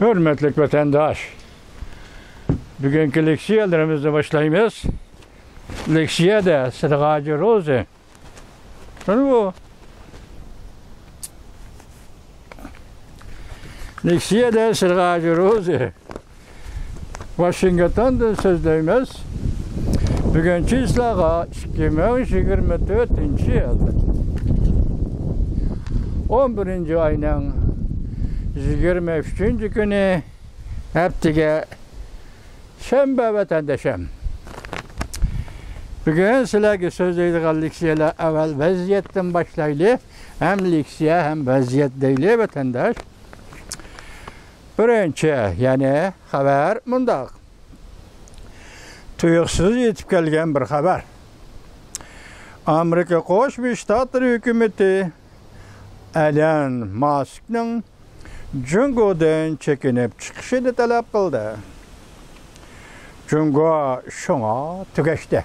Hürmetlik vatandaş. Bugünkü leksiyalarımızda başlayımız. Leksiya da Sıdgacı Roze. Şunu bu. Leksiya da Sıdgacı Roze. Washington'dan sözleyimiz. Bugünkü islağa 2024 yıl. 11. ayının 23. günü heptige şembe vatandaşım. Bugün sizlerge sözleydiğin liksiyeler evvel vaziyetten başlaylı. Hem liksiye hem vaziyet değil vatandaş. Birinci yani haber mundaq. Tuyuqsuz yetib kelgan bir xabar. Amerika Qo'shma Shtatlar hukumati Elon Muskning Cüngüdən çəkinib çıxışını tələb qıldı. Cüngü şuna tügəşdi.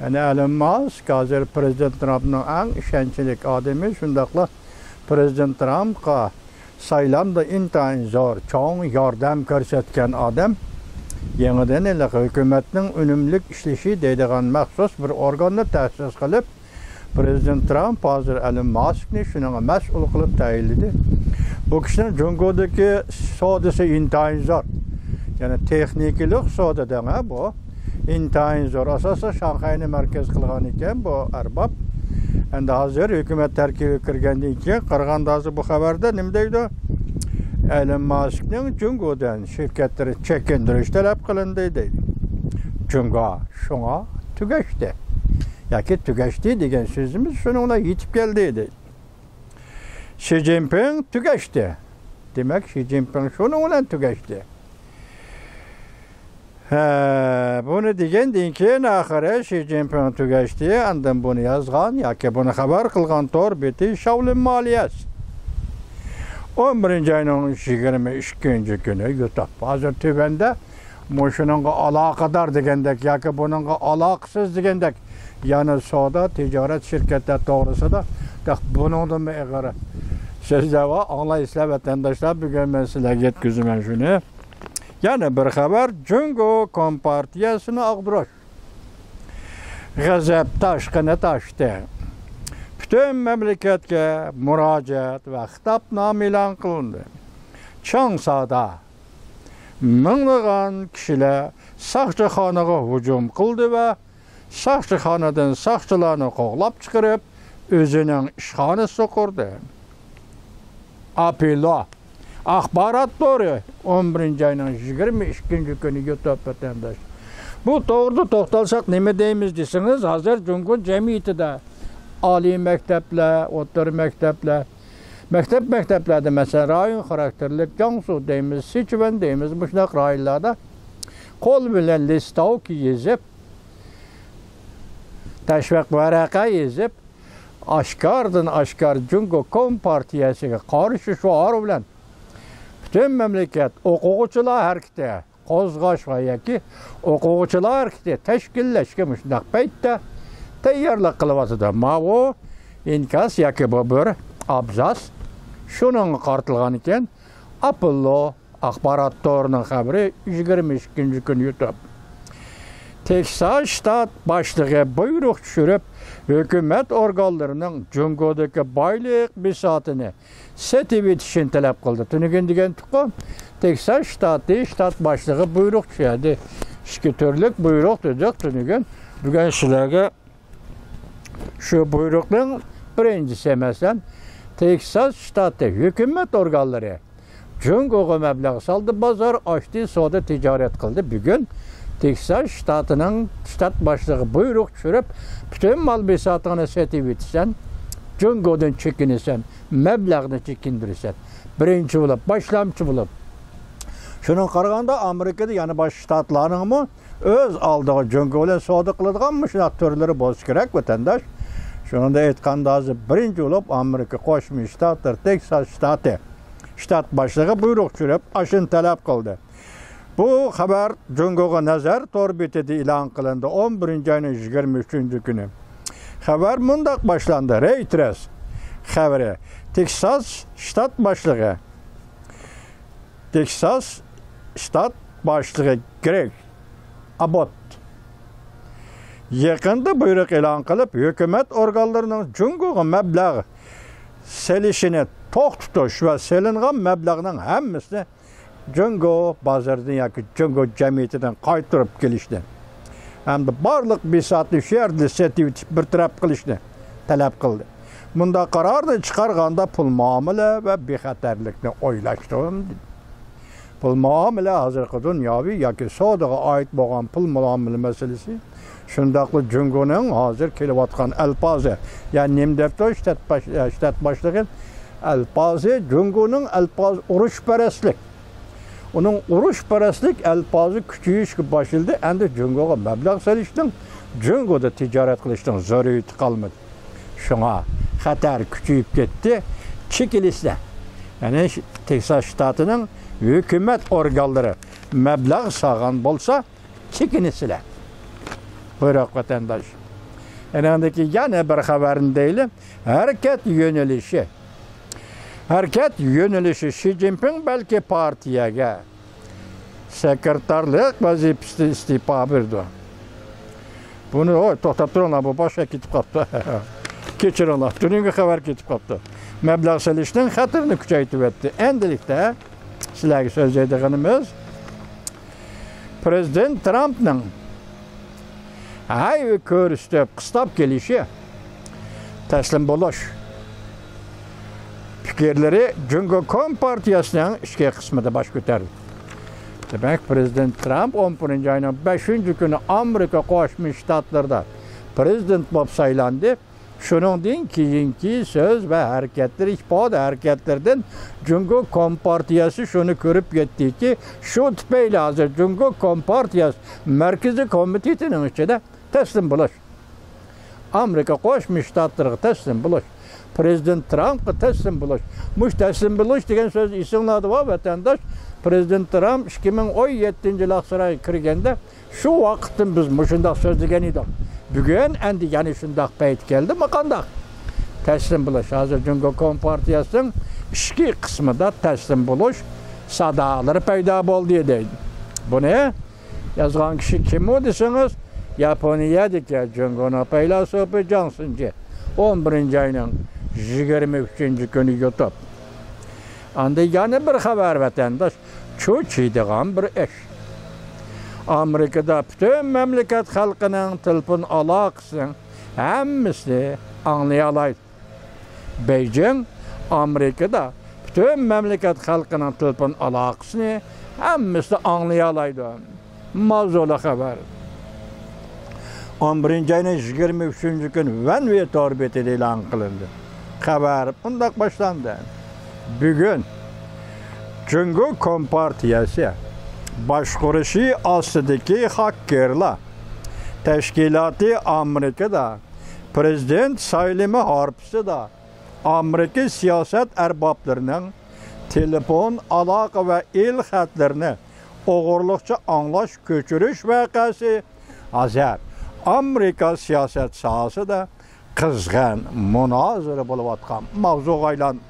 Yəni Elon Musk hazır prezident Trumpın ən işəncilik adamı, şundaqla prezident Trumpqa saylamda intayin zor, çoğun yardım görsətkən adam yenidən elə hökumətinin ünümlük işlişi deydiğən məxsus bir orqanla təsis qılıb prezident Trump hazır Elon Muskni şunun məsul qılıb təyinlidi. Bu kishining Jungodagi sodasi intayin zo'r. Ya'ni texnikalik sodadan ha bu intayin zo'r. Asosan Shanxayni markaz qilgan ekan bu arbab. Endi hozir hukumat tarkibiga kirgandan keyin Qirg'ondozi bu xabarda nima deydi? Elon Muskning Jungodan shirkatlari chekindirish talab qilindi deydi. Jungo shunga tugashdi. yoki tugashdi degan so'zimiz shuni yetib keldi deydi. Shi Jinping tugashdi. Demak, Shi Jinping tugashdi. Ha, buni degandan keyin oxiri Shi Jinping tugashdi, andan buni yozgan yoki buni xabar qilgan tor beti Shaolin Maliyas. 11 ayning 22 kuni YouTube. Hozir tubanda Moşununga alaqadar degandek yoki bununga aloqasiz degandek yani soda ticaret şirketler doğrusida Şəcdəva Allah islə vətəndaşlar bu gün mən sizə get gözümən günü. Yəni bir xəbər Cüngo kompartiyasını ağdıraş. Qəzəb daşqını daşdı. Bütün məmləkətə müraciət və xitabnamə elan qılındı. Çangsada minlığan kişilər Saxçıxanağa hücum qıldı və Saxçıxanadan saxçılarını qoğlab çıxırıb özünün işxanı soqurdu aprela. Axbarat doğru 11-ci ayının 22-ci günü YouTube vətəndaş. Bu doğruda toxtalsaq nə deyimiz desiniz, hazır Cumhur cəmiyyəti də ali məktəblər, orta məktəblər, məktəb məktəblərdə məsələn rayon xarakterli Cansu deyimiz, Siçvan deyimiz bu şunaq rayonlarda qol bilan listau ki yazıb təşviq vərəqə yazıb oshkordan oshkor jungo kompartiyasiga qarshi shuor bilan butun mamlakat o'quvchilar harakati qo'zg'ash va yoki o'quvchilar harakati tashkillashga shundoq paytda tayyorlik qilyotidi ma bu inkas yoki bu bir abzas shuning qartilgan ekan apollo axborot to'rining xabari yigirma ikkinchi kun youtube. Texas shtat boshlig'i buyruq tushirib, hökumət orqanlarının Cümqodakı baylıq bisatını setib etişini tələb qıldı. Tünügün digən tuqqo, Teksas ştatı, ştat başlığı buyruq çiyədi. İskitörlük buyruq dedik tünügün. Bugün sizlərə şu buyruqun birincisi məsələn, Teksas ştatı hökumət orqanları Cümqoğa məbləğ saldı, bazar açdı, soda ticarət qıldı. Bugün gün Texas shtatının shtat boshlig'i buyruq tushirib, butun mol besotini setib etsan, Jungodan chekinasan, mablag'ni chekindirasan. Birinchi bo'lib, boshlamchi bo'lib. Shuning qaraganda Amerikada yana boshqa shtatlarningmi o'z oldiga Jungo bilan savdo qiladigan shunaqa turlari bo'lishi kerak vatandosh. Shunda aytganda hozir birinchi bo'lib Amerika Qo'shma Shtatlar Texas shtati shtat boshlig'i buyruq tushirib, ashun talab qildi. Bu xəbər Cüngoğa Nəzər torbitədə elan qılındı 11-ci ayın 23-cü günü. Xəbər mündaq başlandı. Reuters xəbəri. Teksas ştat başlığı. Teksas ştat başlığı Greg Abbott Yakında buyruk elan kılıp hükümet organlarının Cunguğa məbləğ selişini toq tutuş ve selinğan məbləğinin həmmisini hammasini jungo bozoridan yoki jungo jamiyatidan qaytarib kelishdi. Hamda barliq besatni shu yerda setib bir taraf qilishni talab qildi. Bunda qarorni chiqarganda pul muomala va bexatarlikni o'ylashdim. Pul muomala hozirgi dunyoviy yoki savdoga oid bo'lgan pul muomala masalasi shundoqli jungoning hozir kelayotgan alpozi ya'ni nim debdi shtat bosh- e, shtat boshlig'i alpozi jungoning Onun uruşparastlik əlpazı küçüyüş ki başıldı, əndi cüngoğa məbləğ səlişdin, cüngoda ticarət qılışdın, zörüyütü qalmadı. Şuna xətər küçüyüb getdi, çikilisdə, yəni Texas ştatının hükümet orqanları məbləğ sağan bolsa, çikinisilə. Buyuraq vətəndaş. Yəni, ki, yenə bir xəbərin deyilim, hərəkət yönelişi, harakat yo'nalishi shi zinpin balki partiyaga. Sekretarlik vazifasida iste'fo berdi buni oy to'xtab turinglar bu boshqa ketib qolibdi kechiringlar butunga xabar ketib qolibdi mablag' solishning xatirini kuchaytiryapti endilikda sizlarga so'zlaydiganimiz prezident trampning ay ko'rish deb qistab kelishi taslim bo'lish fikrlari jungo kompartiyasining ishki qismida bosh ko'tardi demak prezident tramp 11 oyning 5 kuni amerika qo'shma shtatlarida prezident bo'lib saylandi shuningdan keyingi so'z va harakatlar ifoda harakatlardan jungo kompartiyasi shuni ko'rib yetdiki shu tufayli hozir jungo kompartiyasi markaziy komitetining ichida taslim bo'lish amerika qo'shma shtatlariga taslim bo'lish Prezident Trump'a teslim buluş. Muş teslim buluş degen söz isimli adı var vatandaş. Prezident Trump 2017 yılı Aksaray kirgende şu vakitin biz muşunda söz degen idik. Bugün endi yani şundak peyt geldi makanda. Teslim buluş. Hazır Cumhur Kompartiyası'nın işki kısmında teslim buluş sadaları peyda bol diye deydi. Bu ne? Yazgan kişi kim o desiniz? Japonya'daki Cumhur Peyla Sohbet Johnson'cı. 11. ayının 23. günü yutup. Anda yani bir haber vatandaş, çoğu bir iş. Amerika'da bütün memleket halkının telefon alakısın, hemisi anlayalaydı. Beijing, Amerika'da bütün memleket halkının telefon alakısını hemisi anlayalaydı. Mazula haber. 11. ayının 23. gün Venve torbeti ilan kılındı qilindi. Xabar bundoq boshlandi. Bugun Jungo kompartiyasi boshqurishi ostidagi hakkerlar tashkiloti Amerikada prezident saylimi harpisida Amerika siyosat arboblarining telefon aloqa va el xatlarini o'g'irliqcha anglash ko'chirish voqeasi hozir Amerika siyosat sohasida qizg'in munozara bo'layotgan mavzuga aylandi.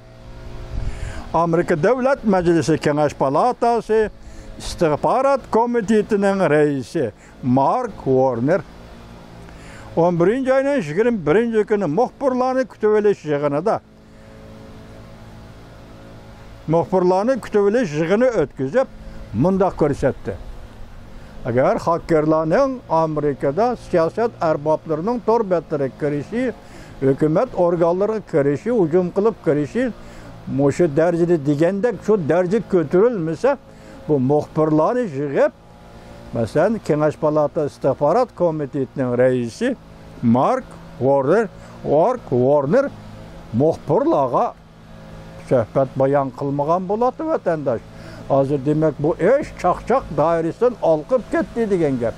Amerika Davlat Majlisi Kengash palatasi istixborot komitetining raisi Mark Warner 11 oyning 21 kuni muxbirlarni kutib olish yig'inida muxbirlarni kutib olish yig'ini o'tkazib Agar hakkerlarning Amerikada siyosat arboblarining torbatlariga kirishi, hukumat organlariga kirishi, hujum qilib kirishi mushu darajada deganda shu daraja ko'tarilmasa, bu muxbirlarni yig'ib, masalan, Kengash palata istixborot komitetining raisi Mark Warner, Mark Warner muxbirlarga suhbat bayon qilmagan bo'ladi vatandosh. Hazır demək bu eş çaqçaq dairəsindən alqıb getdi deyən gəp.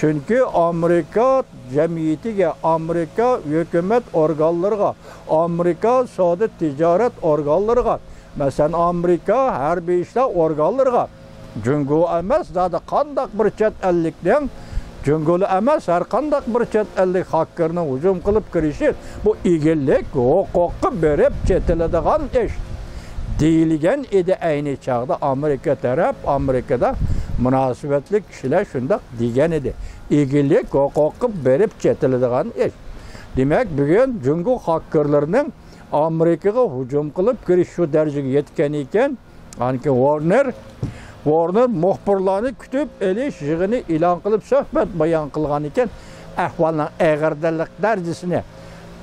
Çünki Amerika cəmiyyətinə, Amerika hökumət orqanlarına, Amerika sadə ticarət orqanlarına, məsələn Amerika hərbi işlər orqanlarına cüngü emas, zadı qandaq bir çət əllikdən cüngülü emas, hər qandaq bir çət əllik haqqını hücum qılıb kirişi bu igillik, hüququ berib çetilədiğən işdir. Deyilgan edi ayni chog'da amerika taraf amerikada munosabatli kishilar shundoq degan edi. Egilik huquqi berib ketiladigan ish. Demak bugun jungu hakkerlarining amerikaga hujum qilib kirish shu darajaga yetgan ekan. Anki warner warner muxbirlarni kutib elish yig'ini e'lon qilib suhbat bayon qilgan ekan. Ahvolning og'irlik darajasini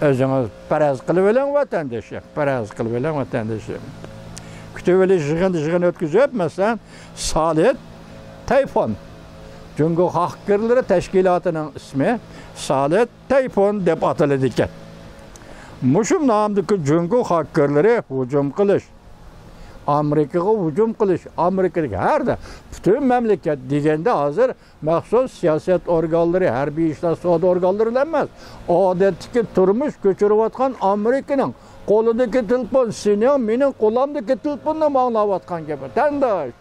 o'zingiz paraz qilib oling vatandoshim paraz qilib oling vatandoshim. күтөбеле жыгын жыгын өткүзөп мәсәлән Салит Тайфон Cüngü Hakkırları Teşkilatı'nın ismi Salet Tayfun деп atılır diken. Muşum namdıkı Cüngü Hakkırları hücum kılış. Amerika'ya hücum kılış. Amerika'daki her de bütün memleket digende hazır mahsus siyaset organları, her bir işler soğudu organları denmez. Adetteki turmuş göçürüp Amerika'nın qo'lidagi telefon sening mening qo'limdagi telefonni anglayotgan gapi tandosh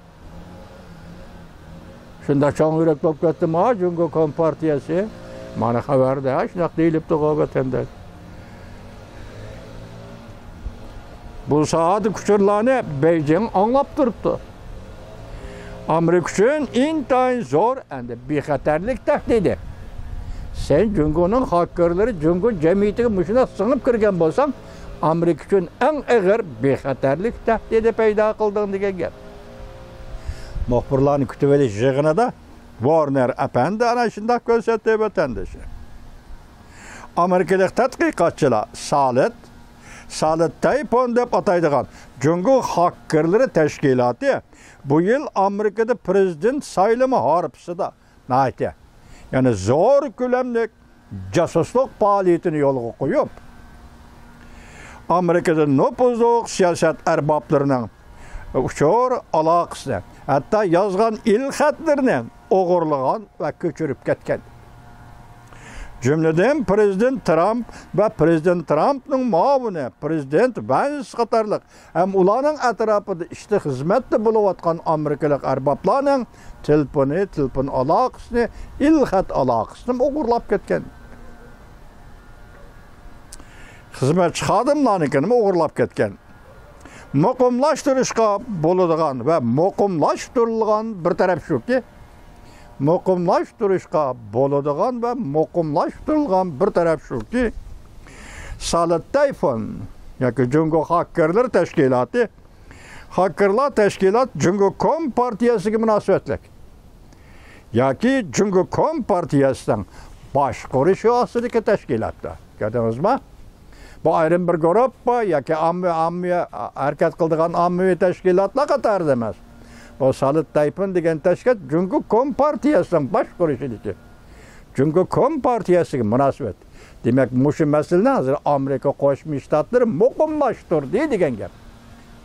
shunda cho'ng yurak bo'lib ketdimi ha jungo kompartiyasi mana xabarda shunaqa deyilibdi vatandosh Bu saat kuchurlarni Beijing anglab turibdi. Amerika uchun intayin zo'r endi bexatarlik tahdidi. Sen Jungoning hakkerlari Jungo jamiyatiga mushuna singib kirgan bo'lsang, Amerika uchun eng og'ir bexatarlik tahdidi paydo qilding degan gap. Muxbirlarni kutib olish yig'inida Warner apandi ana shunday ko'rsatdi vatandoshi. Amerikalik tadqiqotchilar Salet Salet Taypon deb ataydigan jungu hakkerlari tashkiloti bu yil Amerikada prezident saylimi harpisida. Yani zo'r ko'lamli jasuslik faoliyatini yo'lga qo'yib Америкадан нопозок сиясат арбапларынан ұшор алақысы. Әтті язған ил қатлерінен оғырлыған вә көчіріп кеткен. Жүмледен президент Трамп вә президент Трампның мауыны, президент Вәнс қатарлық, әм ұланың әтрапыды ішті қызметті болу Америкалық әрбапланың тілпіні, тілпін алақысыны, ил қат алақысыны оғырлап. Xizmatchi xodimlarnikini o'g'irlab ketgan. Muqimlaştırışqa bo'ladigan va muqimlaştırılgan bir taraf shuki ki, muqimlashtirishga bo'ladigan va muqimlashtirilgan bir taraf shuki salat tayfon yoki jungo hakkerlar tashkiloti hakkerlar tashkilot jungo kompartiyasiga munosabatlik yoki jungo kompartiyasidan partiyasidan ostidagi tashkilotda ko'rdingizmi? Bu ayrim bir guruh yoki ommaviy harakat qiladigan ommaviy tashkilotlar qatorida emas O Salit Tayfun degan tashkilot Jungo Kom partiyasidan bosh qurishiniki. Jungo Kom partiyasiga munosabat. Demak, mushu masalani hozir Amerika Qo'shma Shtatlari muqimlashtirdi degan gap.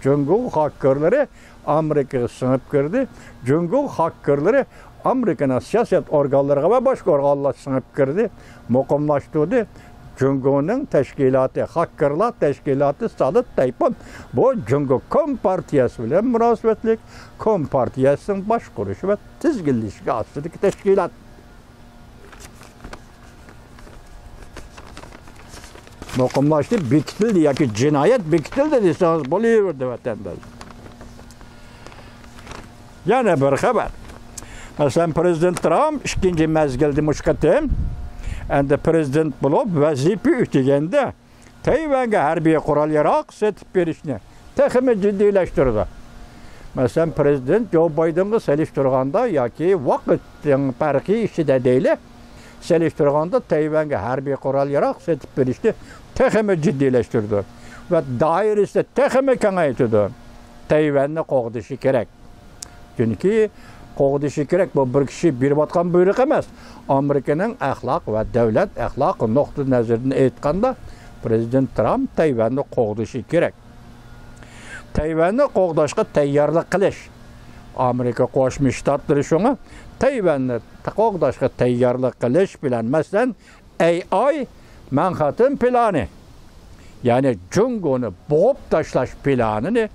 Jungo hakkerlari Amerikaga singib kirdi. Jungo hakkerlari Amerikaning siyosat organlariga va boshqa organlar singib kirdi, muqimlashtirdi. Cungo'nun teşkilatı, Hakkerlar Teşkilatı Salıt Taypun. Bu Cungo Kom Partiyası bile münasebetlik. Kom Partiyası'nın baş kuruşu ve tizgilişki aslındaki teşkilat. Mukumlaştı, bikitildi ya ki cinayet bikitildi deseniz buluyordu vatandaş. Yana bir haber. Mesela Prezident Trump ikinci mezgildi muşkatim. Endi prezident bo'lib vazifa o'taganda tayvanga harbiy qurol yarog' setib berishni texmi jiddiylashtirdi masalan prezident jo baydenga solishtirganda yoki vaqtning farqi ichida deyli solishtirganda tayvanga harbiy qurol yarog' setib berishni texmi jiddiylashtirdi va doirasida texmi kengaytirdi tayvanni qo'g'dishi kerak chunki qo'g'dishi kerak bu bir kishi berayotgan buyruq emas amerikaning axloq va davlat axloq nuqtai nazaridan aytganda prezident tramp tayvanni qo'g'dishi kerak tayvanni qo'g'dashga tayyorlik qilish. Amerika qo'shma shtatlari shunga tayvanni qo'g'dashga tayyorlik qilish bilan masalan ai manhattan plani ya'ni jungoni bo'g'ib tashlash planini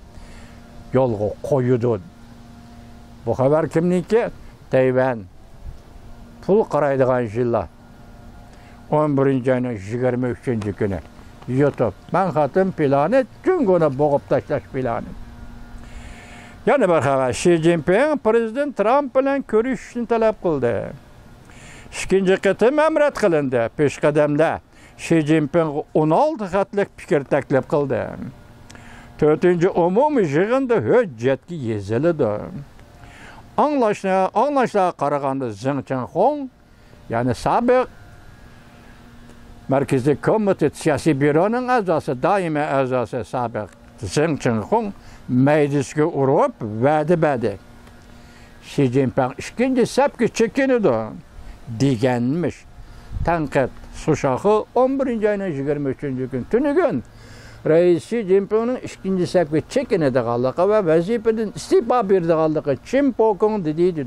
yo'lga qo'ydi Bu xabar kimniki? Tayvan. Pul qaraydigan yillar. 11 ayning 23 kuni YouTube Manhattan plani Jungoni bo'g'ib tashlash plani. Yana bir xabar, Xi Jinping prezident Trump bilan ko'rishishni talab qildi. Ikkinchi qatim amrat qilindi. Peshqadamda Xi Jinping 16 xatlik fikr taklif qildi. To'rtinchi umumiy yig'inda hujjatga yezildi anlaşına, anlaşına qaraganda Zinchenghong, yani sabiq Merkezi Komite Siyasi Büro'nun azası, daimi azası sabiq Zinchenghong meclisge uğrayıp vədi bədi. Xi Jinping ikinci səbki çekinidir. Digenmiş. Tənqid suşağı 11-ci ayının 23-cü gün tünü gün tunigun Reis Xi Jinpingning ikkinchi sapga chekinadiganligi va vazifadan istifa beradiganligi Chin Pokong deydi.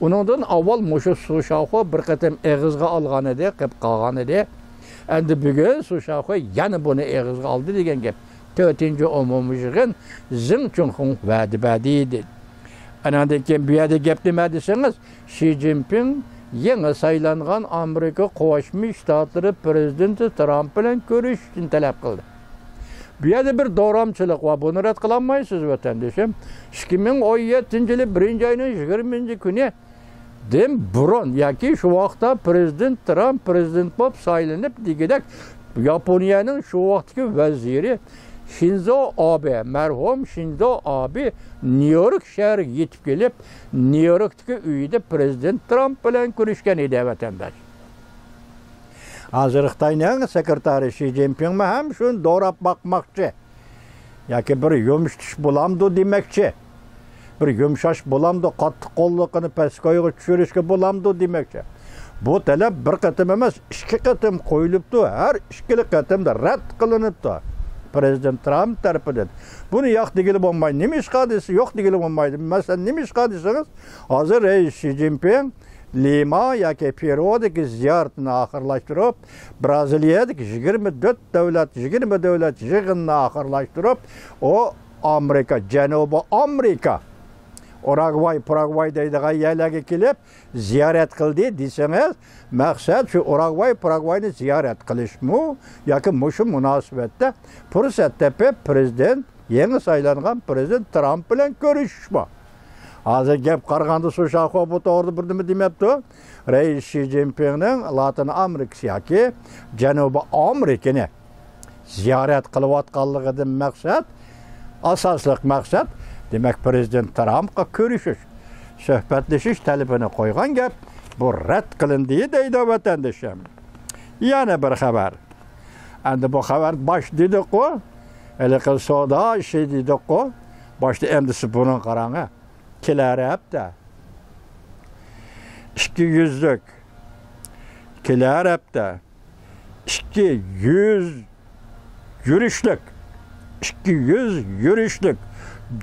Uningdan avval mushu Sushaxi bir qatam eg'izga olgan edi, qilib qolgan edi. Endi bugun Sushaxi yana buni eg'izga oldi degan gap. To'rtinchi umumiy yig'in Zing Chunxung va'da berdi dedi. Anandan keyin bu yerda gap Xi Jinping yangi saylangan Amerika Qo'shma Shtatlari prezidenti Tramp bilan ko'rishishni talab qildi. Bu yerda bir davramchilik va buni rad qilolmaysiz vatandoshim. 2017 yili 1 oyning 20 kuni dem burun yoki shu vaqtda prezident Tramp prezident bo'lib saylanib degidek Yaponiyaning shu vaqtdagi vaziri Shinzo Abe, merhum Shinzo Abe New York shahriga yetib kelib, New Yorkdagi uyida prezident Trump bilan ko'rishgan edi vatandosh. Azərbaycanın sekretarı Xi Jinping həmişə dora baxmaqçı. Yəni bir yumşuq bulamdı deməkçi. Bir yumşaş bulamdı, qatlı qolluğunu pəskoyuğa düşürüşkə bulamdı deməkçi. Bu tələb bir qatım emas, iki qatım qoyulubdu. Hər ikili qatımda rədd qılınıbdı. Prezident Trump tərəfindən. Bunu yox digili olmaydı. Nima iş qadisi? Yox digili olmaydı. Məsələn, nima iş qadisiniz? Hazır reis Xi Jinping лима яке периодик зияртын ақырлаштырып бразилиядік 24 дәулет 20 дәулет жығынын ақырлаштырып о америка жанубы америка Урагвай, Парагвай дейдіға еләге келіп, зиярет қылды десеңіз, мәқсәт шу Урагвай, Парагвайны зиярет қылыш му, яки мұшы мұнасыбетті, пұрсәттепе президент, еңі сайланған президент Трамп білен көріш Азыр кеп карганды Сушаков бу тоорду бирдеме демепти. Рейс Ши Цзиньпиннин Латын Америкасыяки Жанубу Американы зиярат кылып атканлыгынын максат асаслык максат демек президент Трампка көрүшүш, сөhbetleşiş талабын койган кеп bu rad qilindi deydi vatandoshim yana bir xabar endi bu xabar bosh dediqu hali savdo ishi dediqu boshda endi buni qarang Kelar hafta. ikki yuzlik kelar hafta ikki yuz yurishlik ikki yuz yurishlik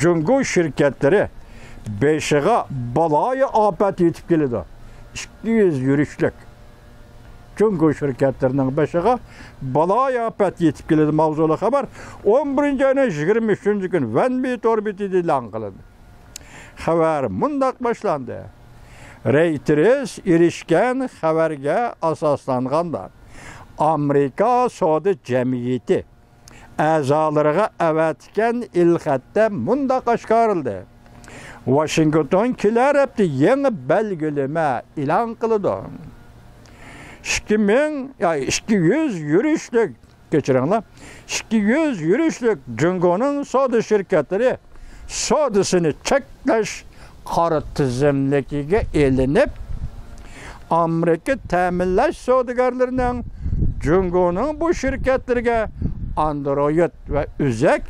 jungo shirkatlari beshiga baloyi ofat yetib keladi ikki yuz yurishlik jungo shirkatlarining beshiga baloyi ofat yetib keladi mavzuli xabar 11 oyning 23 kun vanbit orbitida e'lon qilindi xabar mundoq boshlandi Reuters erishgan xabarga asoslanganda Amerika savdo jamiyati a'zolariga avatgan ilxatda mundoq oshkorildi. Washington kelar hafta yangi belgilama e'lon qildi. 2000 ikki 200 yurishlik kechiringlar. 200 yurishlik Jungoning savdo shirkatlari savdosini cheklash qora tizimligiga elinib amerika ta'minlash savdogarlarining jungoning bu shirkatlarga android va uzak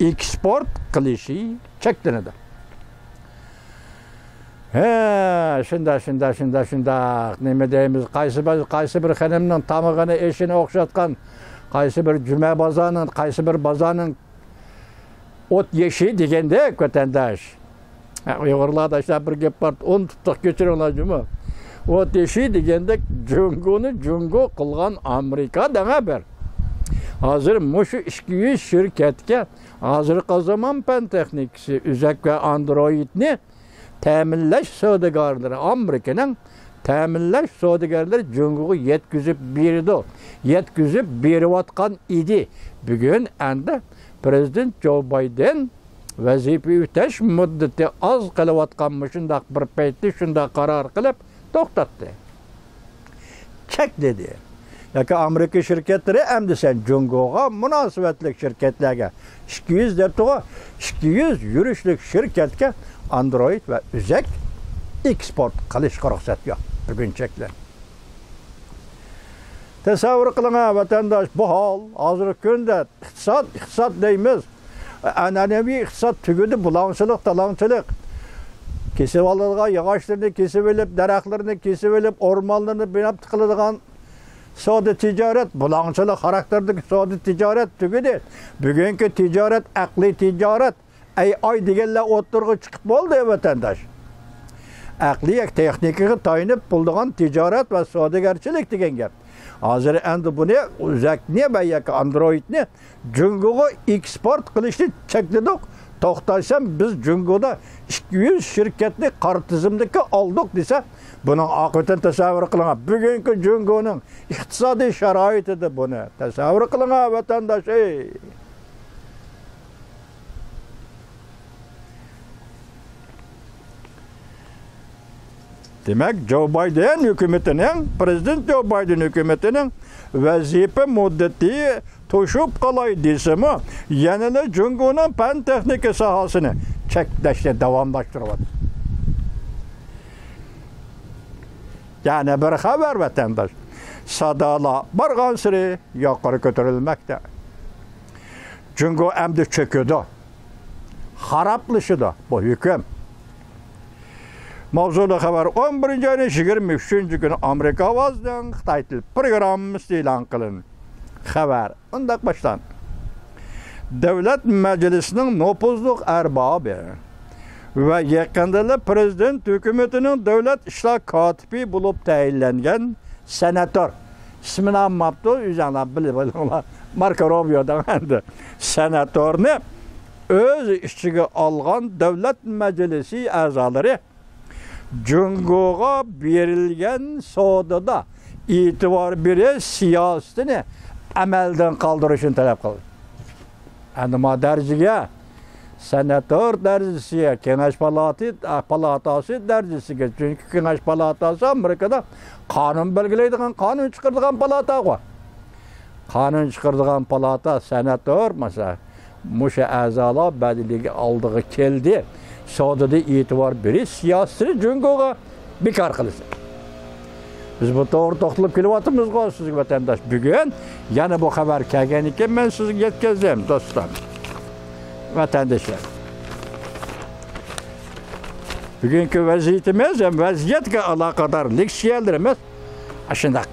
eksport qilishi cheklanadi ha shunda shunda shunda shunda nima deymiz qaysi bir qaysi bir xonimning tomog'ini eshini o'xshatgan qaysi bir juma bozorning qaysi bir bozorning от еші дегенде көтендаш да бір кеп барды он тұптық көшіре ала жүмі от еші дегенде жүнгіні жүнгі қылған америка даңа бір Hazır muşu işkiyi şirketke hazır kazaman pen teknikisi üzek ve android ne teminleş sodigarları Amerika'nın yetküzüp birdi. Yetküzüp idi. Prezident jo bayden vazifa o'tash muddati oz qilayotganmi shundoq bir paytda shundoq qaror qilib to'xtatdi. Chek dedi. Yoki amerika shirkatlari endi sen jungoga munosabatli shirkatlarga ikki yuz debdiu ikki yuz yurishlik shirkatga android va uzak eksport qilishga ruxsat yo'q bugun cheklandi Təsəvvür qılın ha, vətəndaş, bu hal hazır gündə iqtisad, iqtisad deyimiz. Ənənəvi iqtisad tügüdü bulançılıq, talancılıq. Kesib alınğa yağaçlarını kesib elib, dərəxlərini kesib elib, ormanlarını binab tıqılıdığan Saudi ticaret, bulançılıq xarakterdeki saudi ticaret tügüdü. Bugünkü ticaret, əqli ticaret, ay ay digərlə oturğu çıxıb oldu vətəndaş. Əqli texnikaya tayinib bulduğan ticaret və saudigarçilik degen gəp. hozir endi buni uzakni boyagi androidni jungoga eksport qilishni cheklidik to'xtasam biz jungoda ikki yuz shirkatni qor tizimniki oldik desa buni oqibatini tasavvur qilinglar bugungi jungoning iqtisodiy sharoitida buni tasavvur qilinglar vatandosh ey Demek Joe Biden hükümetinin, Prezident Joe Biden hükümetinin vazife muddeti toşup kalay desemi yanılı Cungu'nun pen texnika sahasını çekleşte devamlaştırıyor. Yani bir haber vatandaş. Sadala bargan sıra yukarı götürülmekte. Cungu emdi çöküdü. Haraplışı da bu hüküm. Mavzulu xəbər 11-ci ayın 23-cü günü Amerika Avazdan Xitay dil proqramımız elan qılın. Xəbər. Ondaq başlan. Dövlət Məclisinin nopuzluq ərbabi və yaxındalı prezident hökumətinin dövlət işlər katibi olub təyinlənən senator ismini anmabdı, üzəndən bilib olanlar. Marko Rubio'dan endi senatorni öz işçiga olgan davlat majlisi a'zolari Cungo'ga verilgen sodada itibar biri siyasetini amelden kaldırışını talep kıldı. Endi ma derciye senatör derzisiye, Kenaş Palatı, Palatası derzisiye. Çünkü Kenaş Palatası Amerika'da kanun belgileydiğin, kanun çıkardığı palata var. Kanun çıkardığı palata senatör mesela Muşa azalar belirligi aldığı keldi. Saudada itibar beri siyasi jungoga bekor qilishdi. Biz bu to'g'ri to'xtalib kelyapmiz-ku sizga vatandosh. Bugun yana bu xabar kelgan ekan, men sizga yetkazdim, do'stlar. Vaziyatimiz ham vaziyatga aloqador leksiyalar emas, shunday